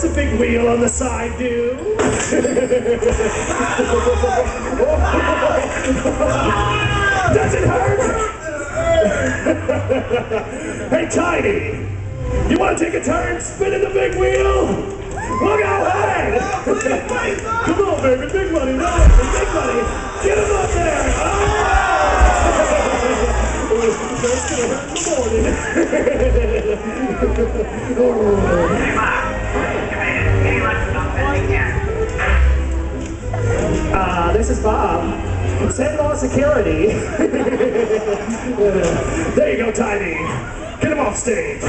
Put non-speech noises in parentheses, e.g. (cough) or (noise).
What's a big wheel on the side do? (laughs) Does it hurt? (laughs) hey, Tiny, you want to take a turn spinning the big wheel? Look out ahead! (laughs) Come on, baby, big money, no, big money. Get him up there! Oh! That's morning. Uh, this is Bob. Send law security. (laughs) there you go, Tiny. Get him off stage.